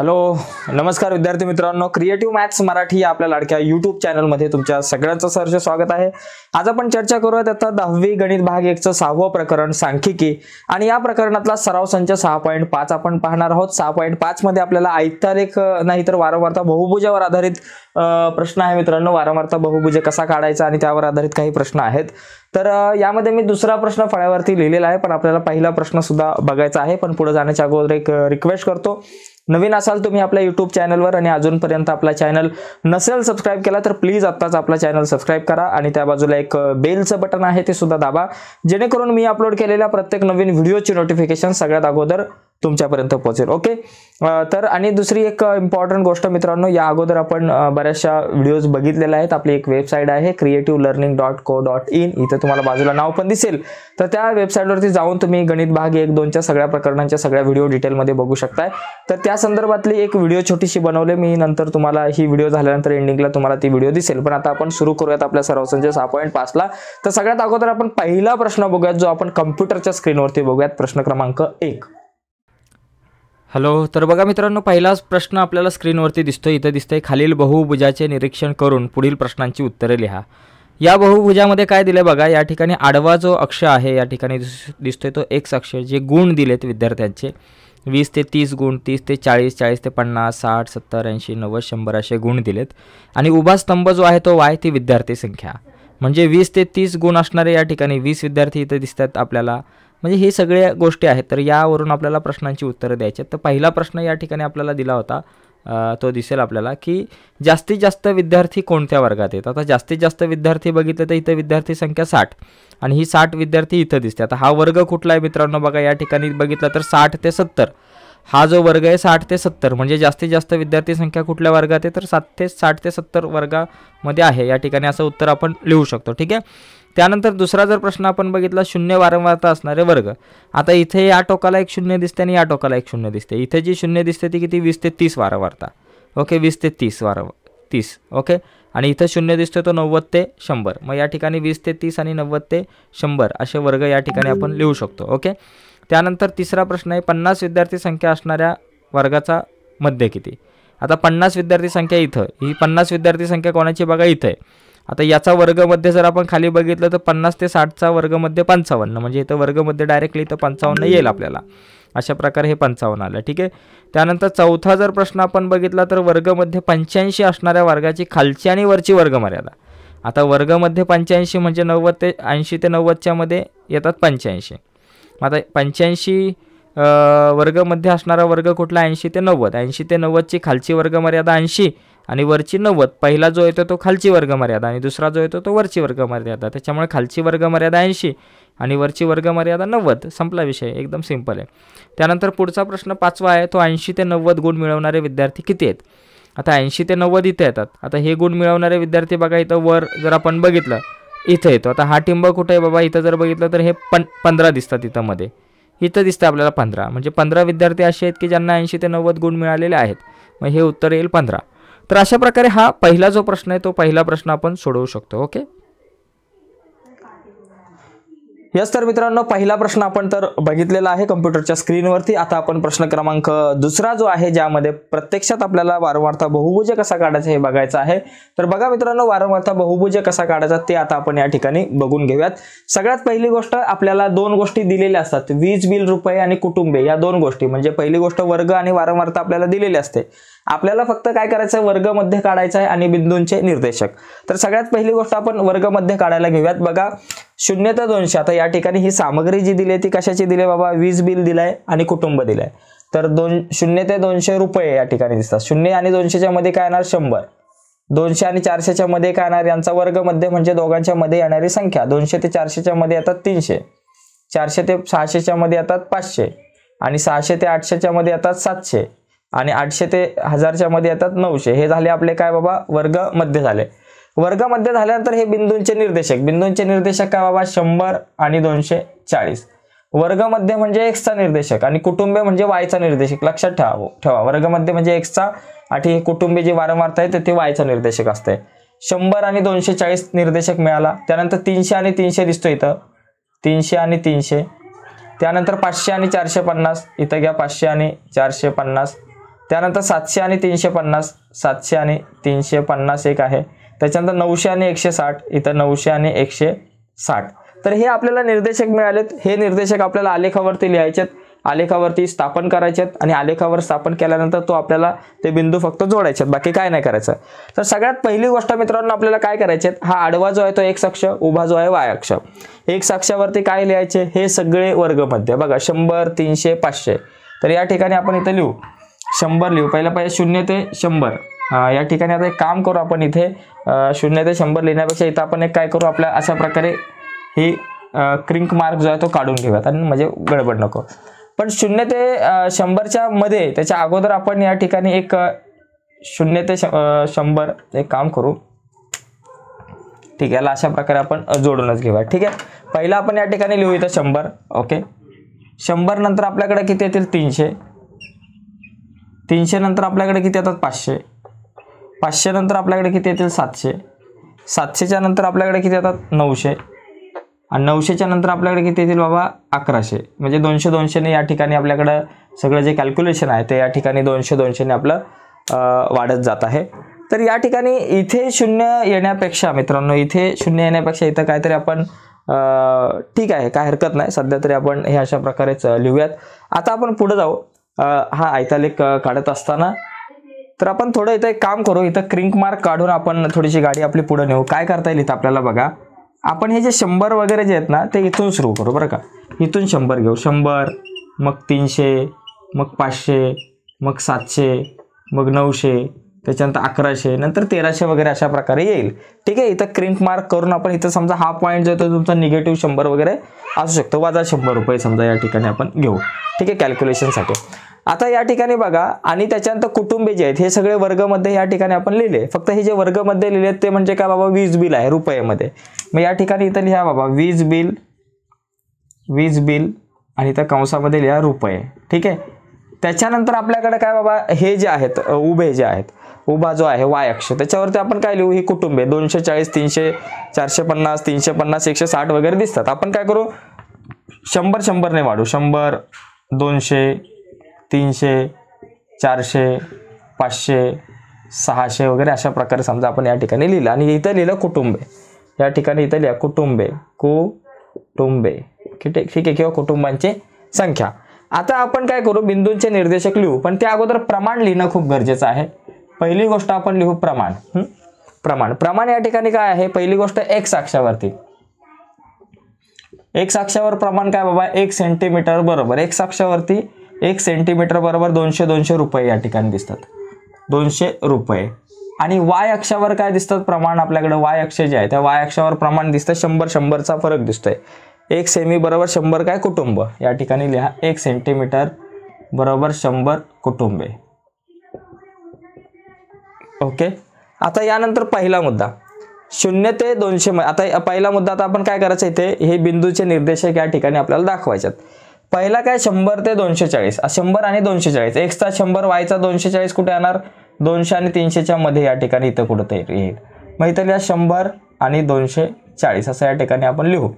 Hello नमस्कार विद्यार्थी मित्रांनो. क्रिएटिव्ह मॅथ्स मराठी या आपल्या लाडक्या युट्यूब चॅनलमध्ये तुमच्या सगळ्यांचं सरचं स्वागत आहे. आज आपण चर्चा करूयात आता दहावी गणित भाग एकचं सहावं प्रकरण सांख्यिकी. आणि या प्रकरणातला सराव संच सहा पॉईंट पाच आपण पाहणार आहोत. सहा पॉईंट पाच मध्ये आपल्याला आयतारेख नाही तर वारंवारता बहुभुजावर आधारित प्रश्न आहे मित्रांनो. वारंवारता बहुभुज कसा काढायचा आणि त्यावर आधारित काही प्रश्न आहेत. तर यामध्ये मी दुसरा प्रश्न फळ्यावरती लिहिलेला आहे पण आपल्याला पहिला प्रश्न सुद्धा बघायचा आहे पण पुढे जाण्याच्या अगोदर एक रिक्वेस्ट करतो. नवीन असाल तुम्ही आपल्या युट्यूब चॅनलवर आणि अजूनपर्यंत आपला चॅनल नसेल सबस्क्राईब केला तर प्लीज आत्ताच आपला चॅनल सबस्क्राईब करा आणि त्या बाजूला एक बेलचं बटन आहे ते सुद्धा दाबा. जेणेकरून मी अपलोड केलेल्या प्रत्येक नवीन व्हिडिओची नोटिफिकेशन सगळ्यात अगोदर तुमच्यापर्यंत पोहोचेल. ओके तर आणि दुसरी एक इम्पॉर्टंट गोष्ट मित्रांनो या अगोदर आपण बऱ्याचशा व्हिडिओज बघितलेल्या आहेत. आपली एक वेबसाईट आहे creative learning dot co dot in इथे तुम्हाला बाजूला नाव पण दिसेल. तर त्या वेबसाईटवरती जाऊन तुम्ही गणित भाग एक दोनच्या सगळ्या प्रकरणांच्या सगळ्या व्हिडिओ डिटेलमध्ये बघू शकताय. तर त्या संदर्भातली एक व्हिडिओ छोटीशी बनवले मी. नंतर तुम्हाला ही व्हिडिओ झाल्यानंतर एंडिंगला तुम्हाला ती व्हिडिओ दिसेल. पण आता आपण सुरू करूयात आपल्या सर्वसंच सहा पॉईंट पाचला तर सगळ्यात अगोदर आपण पहिला प्रश्न बघूयात जो आपण कम्प्युटरच्या स्क्रीनवरती बघूयात. प्रश्न क्रमांक एक. हॅलो तर बघा मित्रांनो पहिलाच प्रश्न आपल्याला स्क्रीनवरती दिसतोय. इथं दिसतंय खालील बहुभुजाचे निरीक्षण करून पुढील प्रश्नांची उत्तरे लिहा. या बहुभुजामध्ये काय दिलं बघा? या ठिकाणी आडवा जो अक्ष आहे या ठिकाणी दिस- दिसतोय तो एक्स अक्ष. जे गुण दिलेत विद्यार्थ्यांचे वीस ते तीस गुण तीस ते चाळीस चाळीस ते पन्नास साठ सत्तर ऐंशी नव्वद शंभर असे गुण दिलेत. आणि उभा स्तंभ जो आहे तो वाय ती विद्यार्थी संख्या. म्हणजे वीस ते तीस गुण असणारे या ठिकाणी वीस विद्यार्थी इथं दिसतात आपल्याला. म्हणजे हे सगळ्या गोष्टी आहेत. तर यावरून आपल्याला प्रश्नांची उत्तरं द्यायची आहेत. तर पहिला प्रश्न या ठिकाणी आपल्याला दिला होता तो दिसेल आपल्याला की जास्तीत जास्त विद्यार्थी कोणत्या वर्गात आहेत? आता जास्तीत जास्त विद्यार्थी बघितलं तर इथं विद्यार्थी संख्या साठ आणि ही साठ विद्यार्थी इथं दिसते आता हा वर्ग कुठला आहे मित्रांनो? बघा या ठिकाणी बघितलं तर साठ ते सत्तर. हा जो वर्ग आहे साठ ते सत्तर. म्हणजे जास्तीत जास्त विद्यार्थी संख्या कुठल्या वर्गात आहे? तर सात ते साठ ते सत्तर वर्गामध्ये आहे. या ठिकाणी असं उत्तर आपण लिहू शकतो. ठीक आहे? त्यानंतर दुसरा जर प्रश्न आपण बघितला शून्य वारंवारता असणारे वर्ग. आता इथे या टोकाला एक शून्य दिसते आणि या टोकाला एक शून्य दिसते. इथे जी शून्य दिसते ती किती? वीस ते तीस वारंवारता. ओके? वीस ते तीस वारंवार तीस. ओके? आणि इथं शून्य दिसतो तो नव्वद ते शंभर. मग या ठिकाणी वीस ते तीस आणि नव्वद ते शंभर असे वर्ग या ठिकाणी आपण लिहू शकतो. ओके? त्यानंतर तिसरा प्रश्न आहे पन्नास विद्यार्थी संख्या असणाऱ्या वर्गाचा मध्य किती? आता पन्नास विद्यार्थी संख्या इथं. ही पन्नास विद्यार्थी संख्या कोणाची? बघा इथं. आहे आता याचा वर्गमध्ये जर आपण खाली बघितलं तर पन्नास ते साठचा वर्गमध्ये पंचावन्न. म्हणजे इथं वर्गमध्ये डायरेक्टली इथं पंचावन्न येईल आपल्याला. अशा प्रकारे हे पंचावन्न आलं ठीक आहे? त्यानंतर चौथा जर प्रश्न आपण बघितला तर वर्गमध्ये पंच्याऐंशी असणाऱ्या वर्गाची खालची आणि वरची वर्गमर्यादा. आता वर्गमध्ये पंच्याऐंशी म्हणजे नव्वद ते ऐंशी ते नव्वदच्या मध्ये येतात पंच्याऐंशी. आता पंच्याऐंशी वर्गमध्ये असणारा वर्ग कुठला? ऐंशी ते नव्वद. ऐंशी ते नव्वदची खालची वर्गमर्यादा ऐंशी. आणि वरची नव्वद पहिला जो येतो तो खालची वर्गमर्यादा आणि दुसरा जो येतो तो वरची वर्गमर्यादा. त्याच्यामुळे खालची वर्गमर्यादा ऐंशी आणि वरची वर्गमर्यादा नव्वद संपला विषय एकदम सिंपल आहे. त्यानंतर पुढचा प्रश्न पाचवा आहे तो ऐंशी ते नव्वद गुण मिळवणारे विद्यार्थी किती आहेत? आता ऐंशी ते नव्वद इथे येतात. आता हे गुण मिळवणारे विद्यार्थी बघा इथं वर जर आपण बघितलं इथं येतो. आता हा टिंब कुठे आहे बाबा? इथं जर बघितलं तर हे पं पंधरा दिसतात इथं मध्ये इथं दिसतं आपल्याला पंधरा. म्हणजे पंधरा विद्यार्थी असे आहेत की ज्यांना ऐंशी ते नव्वद गुण मिळालेले आहेत. मग हे उत्तर येईल पंधरा. तर अशा प्रकारे हा पहिला जो प्रश्न आहे तो पहिला प्रश्न आपण सोडवू शकतो ओके? यस तर मित्रांनो पहिला प्रश्न आपण तर बघितलेला आहे कम्प्युटरच्या स्क्रीनवरती आता आपण प्रश्न क्रमांक दुसरा जो आहे ज्यामध्ये प्रत्यक्षात आपल्याला वारंवारता बहुभुज कसा काढायचा हे बघायचं आहे. तर बघा मित्रांनो वारंवारता बहुभुज कसा काढायचा ते आता आपण या ठिकाणी बघून घेऊयात. सगळ्यात पहिली गोष्ट आपल्याला दोन गोष्टी दिलेल्या असतात. वीज बिल रुपये आणि कुटुंबे या दोन गोष्टी. म्हणजे पहिली गोष्ट वर्ग आणि वारंवारता आपल्याला दिलेली असते. आपल्याला फक्त काय करायचं आहे वर्गमध्ये काढायचं आहे आणि बिंदूंचे निर्देशक. तर सगळ्यात पहिली गोष्ट आपण वर्गमध्ये काढायला घेऊयात. बघा शून्य ते दोनशे. आता या ठिकाणी ही सामग्री जी दिली आहे ती कशाची दिली आहे बाबा? वीज बिल दिलाय आणि कुटुंब दिलंय. तर दोन शून्य ते दोनशे रुपये या ठिकाणी दिसतात. शून्य आणि दोनशेच्या मध्ये काय येणार? शंभर. दोनशे आणि चारशेच्या मध्ये काय येणार? यांचा वर्गमध्ये म्हणजे दोघांच्या मध्ये येणारी संख्या. दोनशे ते चारशेच्या मध्ये येतात तीनशे. चारशे ते सहाशेच्या मध्ये येतात पाचशे. आणि सहाशे ते आठशेच्या मध्ये येतात सातशे. आणि आठशे ते हजारच्या मध्ये येतात नऊशे. हे झाले आपले काय बाबा? वर्ग मध्य झाले. वर्गामध्ये झाल्यानंतर हे बिंदूंचे निर्देशक. बिंदूंचे निर्देशक काय बाबा? शंभर आणि दोनशे चाळीस. वर्गमध्ये म्हणजे एक्सचा निर्देशक आणि कुटुंबे म्हणजे वायचा निर्देशक. लक्षात ठेवा ठेवा. वर्गमध्ये म्हणजे एक्सचा आणि कुटुंबे जी वारंवारता आहे ते वायचा निर्देशक असते शंभर आणि दोनशे चाळीस निर्देशक मिळाला. त्यानंतर तीनशे आणि तीनशे दिसतो इथं. तीनशे आणि तीनशे. त्यानंतर पाचशे आणि चारशे पन्नास. इथं घ्या पाचशे आणि चारशे पन्नास. त्यानंतर सातशे आणि तीनशे पन्नास. सातशे आणि तीनशे पन्नास एक आहे. त्याच्यानंतर नऊशे आणि एकशे साठ इथं नऊशे आणि एकशे साठ. तर हे आपल्याला निर्देशक मिळालेत. हे निर्देशक आपल्याला आलेखावरती लिहायचेत आलेखावरती स्थापन करायचे आहेत आणि आलेखावर स्थापन केल्यानंतर तो आपल्याला ते बिंदू फक्त जोडायचे आहेत बाकी काय नाही करायचं. तर सगळ्यात पहिली गोष्ट मित्रांनो आपल्याला काय करायचे आहेत हा आडवा जो आहे तो एक अक्ष उभा जो आहे वाय अक्ष. एक अक्षावरती काय लिहायचे? हे सगळे वर्गमध्ये. बघा शंभर तीनशे पाचशे. तर या ठिकाणी आपण इथं लिहू. शंभर लिहू. पहिलं पाहिजे शून्य ते शंभर. या ठिकाणी आता एक काम करू आपण इथे. शून्य ते शंभर लिहिण्यापेक्षा इथं आपण एक काय करू आपल्या अशा प्रकारे ही क्रिंक मार्क जो आहे तो काढून घेऊयात आणि म्हणजे गडबड नको. पण शून्य ते शंभरच्या मध्ये त्याच्या अगोदर आपण या ठिकाणी एक शून्य ते श- शंभर एक काम करू. ठीक आहे याला अशा प्रकारे आपण जोडूनच घेऊया. ठीक आहे पहिला आपण या ठिकाणी लिहू इथं शंभर. ओके. शंभर नंतर आपल्याकडे किती येतील? तीनशे. तीनशे नंतर आपल्याकडे किती येतात? पाचशे. पाचशे नंतर आपल्याकडे किती येतील? सातशे. सातशेच्या नंतर आपल्याकडे किती येतात? नऊशे. आणि नऊशेच्या नंतर आपल्याकडे किती येतील बाबा? अकराशे. म्हणजे दोनशे दोनशेने या ठिकाणी आपल्याकडं सगळं जे कॅल्क्युलेशन आहे ते या ठिकाणी दोनशे दोनशेने आपलं वाढत जात आहे. तर या ठिकाणी इथे शून्य येण्यापेक्षा मित्रांनो इथे शून्य येण्यापेक्षा इथं काहीतरी आपण ठीक आहे काय हरकत नाही. सध्या तरी आपण हे अशा प्रकारेच लिहूयात. आता आपण पुढे जाऊ. हा आयतालेख काढत असताना तर आपण थोडं इथं एक काम करू इथं क्रिंक मार्क काढून आपण थोडीशी गाडी आपली पुढे नेऊ. काय करता येईल इथं आपल्याला बघा. आपण हे जे शंभर वगैरे जे आहेत ना ते इथून सुरू करू बरं का. इथून शंभर घेऊ. शंभर मग तीनशे मग पाचशे मग सातशे मग नऊशे त्याच्यानंतर अकराशे नंतर तेराशे वगैरे अशा प्रकारे येईल. ठीक आहे इथं क्रिंक मार्क करून आपण इथं समजा हा पॉईंट जो आहे तो तुमचा निगेटिव्ह शंभर वगैरे असू शकतो. वजा शंभर रुपये समजा या ठिकाणी आपण घेऊ. ठीक आहे कॅल्क्युलेशनसाठी आता या ठिकाणी बघा आणि त्याच्यानंतर कुटुंबे जे आहेत हे सगळे वर्गमध्ये या ठिकाणी आपण लिहिले. फक्त हे जे वर्गमध्ये लिहिले ते म्हणजे काय बाबा वीज बिल आहे रुपयेमध्ये. मग या ठिकाणी इथं लिहा बाबा वीज बिल वीज बिल आणि त्या कंसामध्ये लिहा रुपये. ठीक आहे? त्याच्यानंतर आपल्याकडे काय बाबा हे जे आहेत उभे जे आहेत उभा जो आहे वाय अक्ष त्याच्यावरती आपण काय लिहू? ही कुटुंबे दोनशे चाळीस तीनशे चारशे पन्नास तीनशे पन्नास एकशे साठ वगैरे दिसतात. आपण काय करू? शंभर शंभरने वाढू. शंभर दोनशे तीनशे चारशे पाचशे सहाशे वगैरे अशा प्रकारे समजा आपण या ठिकाणी लिहिलं. आणि इथं लिहिलं कुटुंबे. या ठिकाणी इथं लिहा कुटुंबे. कुटुंबे. ठीक आहे ठीक आहे. किंवा कुटुंबांची संख्या. आता आपण काय करू? बिंदूंचे निर्देशक लिहू. पण त्या अगोदर प्रमाण लिहिणं खूप गरजेचं आहे. पहिली गोष्ट आपण लिहू प्रमाण. प्रमाण. प्रमाण या ठिकाणी काय आहे? पहिली गोष्ट एक्स अक्षावरती. एक अक्षावर प्रमाण काय बाबा? एक सेंटीमीटर बरोबर. एक अक्षावरती एक सेंटीमीटर बरोबर दोनशे दोनशे रुपये या ठिकाणी दिसतात. दोनशे रुपये. आणि वाय अक्षावर काय दिसतात? प्रमाण आपल्याकडे वाय अक्ष जे आहे त्या वाय अक्षावर प्रमाण दिसतं. शंभर शंभरचा फरक दिसतोय. एक सेमी बरोबर शंभर काय? कुटुंब. या ठिकाणी लिहा एक सेंटीमीटर बरोबर शंभर कुटुंबे. ओके? आता यानंतर पहिला मुद्दा. शून्य ते दोनशे म- आता पहिला मुद्दा आता आपण काय करायचं इथे? हे बिंदूचे निर्देशक या ठिकाणी आपल्याला दाखवायच्यात पहिला काय? शंभर ते दोनशे चाळीस शंभर आणि दोनशे चाळीस एक्सचा शंभर वायचा दोनशे चाळीस कुठे येणार? दोनशे आणि तीनशेच्या मध्ये या ठिकाणी इथं कुठं तरी येईल. मग इथं लिहा शंभर आणि दोनशे चाळीस असं या ठिकाणी आपण लिहू.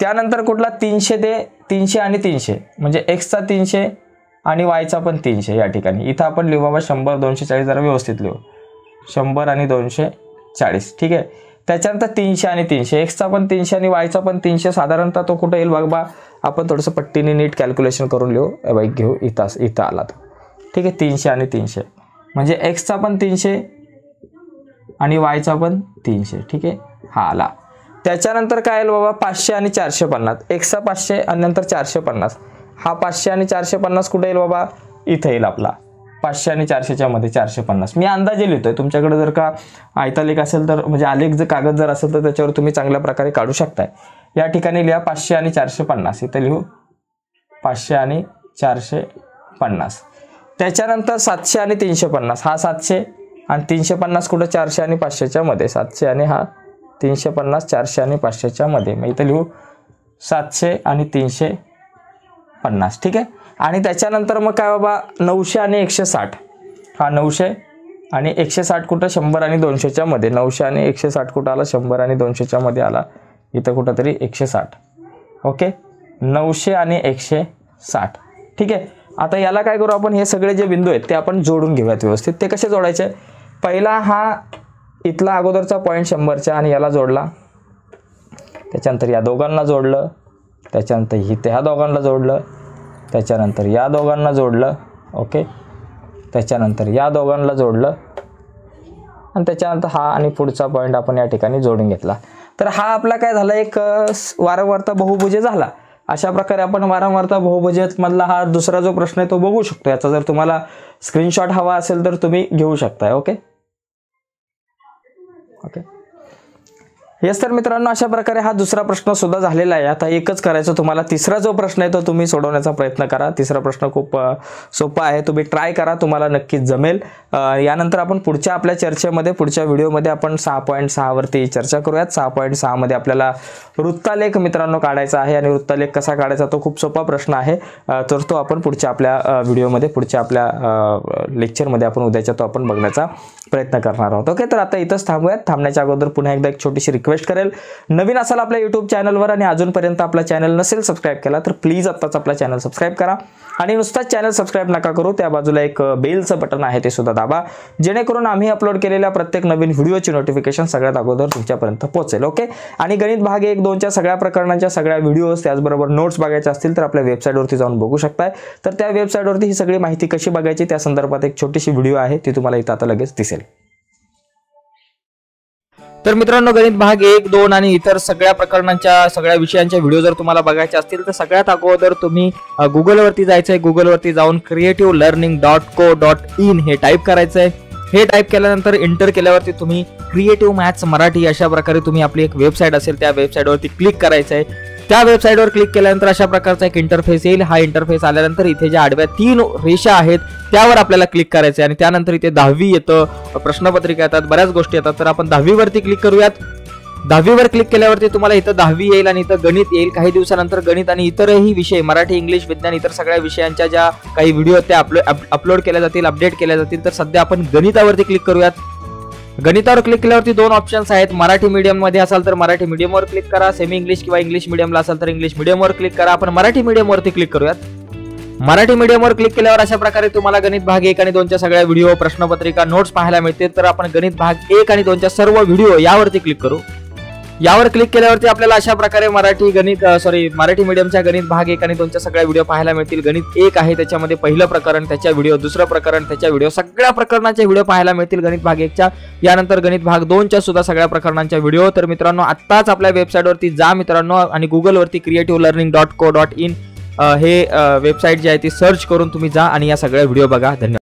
त्यानंतर कुठला? तीनशे ते तीनशे आणि तीनशे. म्हणजे एक्सचा तीनशे आणि वायचा पण तीनशे या ठिकाणी. इथं आपण लिहू बाबा शंभर दोनशे चाळीस जरा व्यवस्थित लिहू. शंभर आणि दोनशे चाळीस ठीक आहे? त्याच्यानंतर तीनशे आणि तीनशे. एक्सचा पण तीनशे आणि वायचा पण तीनशे. साधारणतः तो कुठं येईल बघा आपण थोडंसं पट्टीने नीट कॅल्क्युलेशन करून लिहू. ए बाईक घेऊ. इथं इथं आला तो. ठीक आहे तीनशे आणि तीनशे. म्हणजे एक्सचा पण तीनशे आणि वायचा पण तीनशे. ठीक आहे? हा आला. त्याच्यानंतर काय येईल बाबा? पाचशे आणि चारशे पन्नास. एक्सचा पाचशे आणि नंतर चारशे पन्नास. हा पाचशे आणि चारशे पन्नास कुठे येईल बाबा? इथं येईल आपला. पाचशे आणि चारशेच्या मध्ये चारशे पन्नास. मी अंदाजे लिहितोय. तुमच्याकडे जर का आयतालेख असेल तर म्हणजे आलेख जर कागद जर असेल तर त्याच्यावर तुम्ही चांगल्या प्रकारे काढू शकताय. या ठिकाणी लिहा पाचशे आणि चारशे पन्नास. इथं लिहू. पाचशे आणि चारशे पन्नास. त्याच्यानंतर सातशे आणि तीनशे पन्नास. हा सातशे आणि तीनशे पन्नास कुठं? चारशे आणि पाचशेच्या मध्ये. सातशे आणि हा तीनशे पन्नास चारशे आणि पाचशेच्या मध्ये. मग इथं लिहू. सातशे आणि तीनशे पन्नास. ठीक आहे? आणि त्याच्यानंतर मग काय बाबा नऊशे आणि एकशे साठ हा नऊशे आणि एकशे साठ कुठं? शंभर आणि दोनशेच्या मध्ये. नऊशे आणि एकशे साठ कुठं आला शंभर आणि दोनशेच्या मध्ये आला. इथं कुठंतरी एकशे साठ ओके? नऊशे आणि एकशे साठ ठीक आहे? आता याला काय करू आपण? हे सगळे जे बिंदू आहेत ते आपण जोडून घेऊयात व्यवस्थित. ते कसे जोडायचे? पहिला हा इथला अगोदरचा पॉईंट शंभरच्या आणि याला जोडला. त्याच्यानंतर या दोघांना जोडलं. त्याच्यानंतर इथे ह्या दोघांना जोडलं. त्याच्यानंतर या दोघांना जोडलं ओके? त्याच्यानंतर या दोघांना जोडलं. आणि त्याच्यानंतर हा आणि पुढचा पॉईंट आपण या ठिकाणी जोडून घेतला. तर हा आपला काय झाला? एक वारंवारता बहुभुजे झाला. अशा प्रकारे आपण वारंवारता बहुभुजेमधला हा दुसरा जो प्रश्न आहे तो बघू शकतो. याचा जर तुम्हाला स्क्रीनशॉट हवा असेल तर तुम्ही घेऊ शकताय ओके? ओके. येस तर मित्रांनो अशा प्रकारे हा दुसरा प्रश्न सुद्धा झालेला आहे. आता एकच करायचं तुम्हाला तिसरा जो प्रश्न आहे तो तुम्ही सोडवण्याचा प्रयत्न करा. तिसरा प्रश्न खूप सोपा आहे. तुम्ही ट्राय करा तुम्हाला नक्कीच जमेल. यानंतर आपण पुढच्या आपल्या चर्चेमध्ये पुढच्या व्हिडिओमध्ये आपण सहा पॉईंट सहावरती चर्चा करूयात. सहा पॉईंट सहामध्ये आपल्याला वृत्तालेख मित्रांनो काढायचा आहे आणि वृत्तालेख कसा काढायचा तो खूप सोपा प्रश्न आहे. तर तो आपण पुढच्या आपल्या व्हिडिओमध्ये पुढच्या आपल्या लेक्चरमध्ये आपण उद्याच्या तो आपण बघण्याचा प्रयत्न करणार आहोत. ओके तर आता इथंच थांबूयात. थांबण्याच्या अगोदर पुन्हा एकदा एक छोटीशी रिक्वेस्ट करेल. नवीन असाल आपल्या यूट्यूब चॅनलवर आणि अजूनपर्यंत आपला चॅनल नसेल सबस्क्राईब केला तर प्लीज आत्ताच आपला चॅनल सबस्क्राईब करा. आणि नुसताच चॅनल सबस्क्राईब नका करू त्या बाजूला एक बेलचं बटन आहे ते सुद्धा दाबा. जेणेकरून आम्ही अपलोड केलेल्या प्रत्येक नवीन व्हिडिओची नोटिफिकेशन सगळ्यात अगोदर तुमच्यापर्यंत पोहोचेल ओके आणि गणित भाग एक दोनच्या सगळ्या प्रकरणांच्या सगळ्या व्हिडिओज त्याचबरोबर नोट्स बघायच्या असतील तर आपल्या वेबसाईटवरती जाऊन बघू शकताय. तर त्या वेबसाईटवरती ही सगळी माहिती कशी बघायची त्या संदर्भात एक छोटीशी व्हिडिओ आहे ती तुम्हाला इथं आता लगेच दिसेल. तर मित्रांनो गणित भाग एक दोन आणि इतर सगळ्या प्रकरणांच्या सगळ्या विषयांच्या व्हिडिओ जर तुम्हाला बघायचे असतील तर सगळ्यात अगोदर तुम्ही गुगलवरती जायचंय. गुगलवरती जाऊन creative learning dot co dot in हे टाईप करायचंय. हे टाईप केल्यानंतर इंटर केल्यावरती तुम्ही क्रिएटिव्ह मॅथ्स मराठी अशा प्रकारे तुम्ही आपली एक वेबसाईट असेल त्या वेबसाईटवरती क्लिक करायचं आहे त्या वेबसाईटवर क्लिक केल्यानंतर अशा प्रकारचा एक इंटरफेस येईल. हा इंटरफेस आल्यानंतर इथे ज्या आडव्या तीन रेषा आहेत त्यावर आपल्याला क्लिक करायचं आणि त्यानंतर इथे दहावी येतं. प्रश्नपत्रिका येतात बऱ्याच गोष्टी येतात. तर आपण दहावीवरती क्लिक करूयात. दहावीवर क्लिक केल्यावरती तुम्हाला इथं दहावी येईल आणि इथं गणित येईल. काही दिवसानंतर गणित आणि इतरही विषय मराठी इंग्लिश विज्ञान इतर सगळ्या विषयांच्या ज्या काही व्हिडिओ त्या अपलोड केल्या जातील अपडेट केल्या जातील. तर सध्या आपण गणितावरती क्लिक करूयात. गणितावर क्लिक केल्यावरती दोन ऑप्शन्स आहेत. मराठी मीडियममध्ये असाल तर मराठी मीडियमवर क्लिक करा. सेमी इंग्लिश किंवा इंग्लिश मीडियमला असाल तर इंग्लिश मीडियमवर क्लिक करा. आपण मराठी मीडियमवरती क्लिक करूयात. मराठी मीडियमवर क्लिक केल्यावर अशा प्रकारे तुम्हाला गणित भाग एक आणि दोनच्या सगळ्या व्हिडिओ प्रश्नपत्रिका नोट्स पाहायला मिळतील. तर आपण गणित भाग एक आणि दोनच्या सर्व व्हिडिओ यावरती क्लिक करू. यावर क्लिक केल्यावरती आपल्याला अशा प्रकारे मराठी गणित सॉरी मराठी मीडियमच्या गणित भाग एक आणि दोनच्या सगळ्या व्हिडिओ पाहायला मिळतील. गणित एक आहे त्याच्यामध्ये पहिलं प्रकरण त्याच्या व्हिडिओ दुसरं प्रकरण त्याच्या व्हिडिओ सगळ्या प्रकरणाचे व्हिडिओ पाहायला मिळतील गणित भाग एकच्या. यानंतर गणित भाग दोनच्या सुद्धा सगळ्या प्रकरणांच्या व्हिडिओ तर मित्रांनो आत्ताच आपल्या वेबसाईटवरती जा मित्रांनो आणि गुगलवरती creative learning dot co dot in हे वेबसाईट जी आहे ती सर्च करून तुम्ही जा आणि या सगळ्या व्हिडिओ बघा. धन्यवाद.